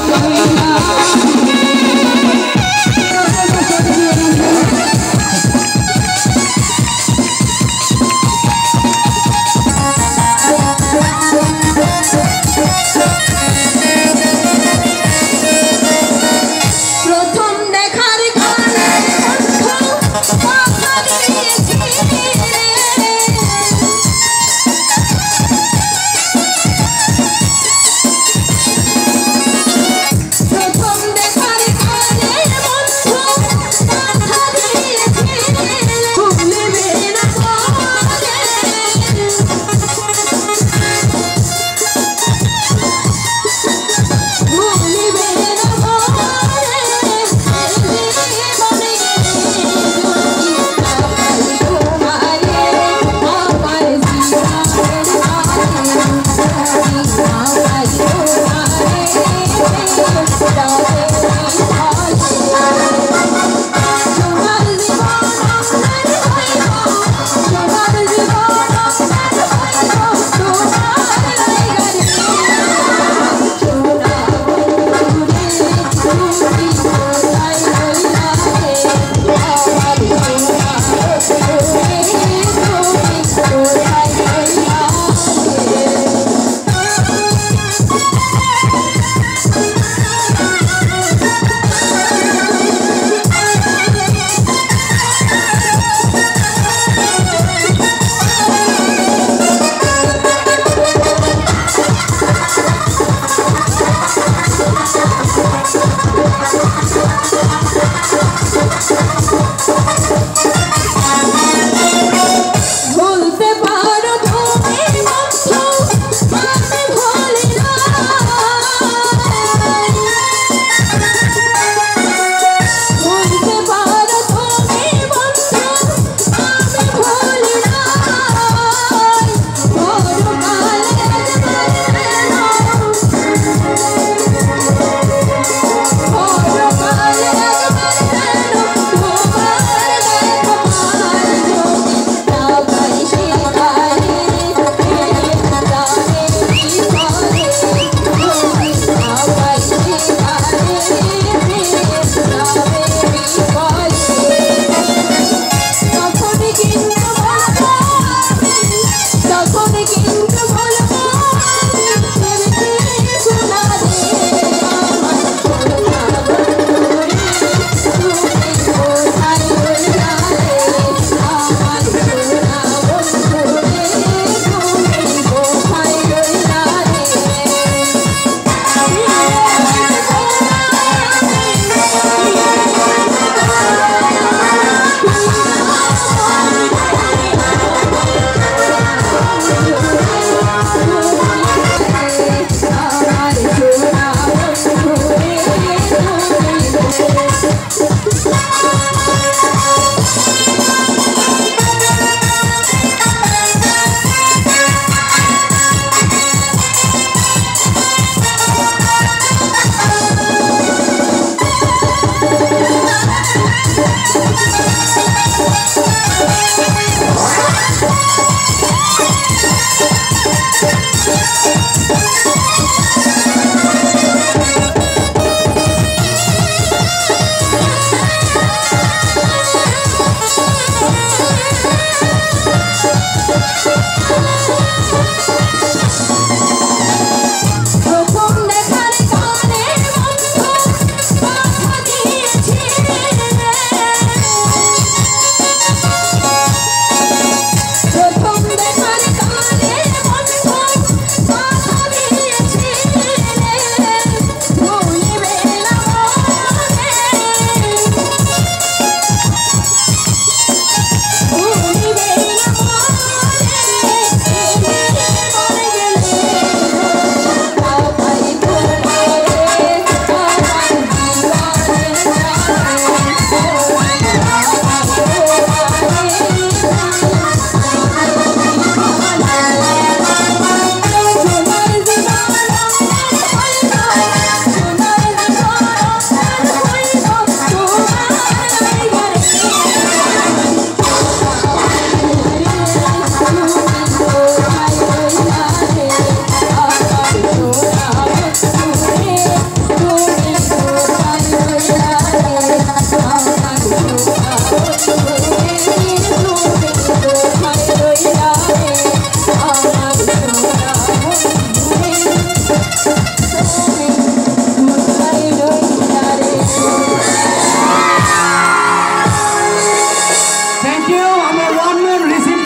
on.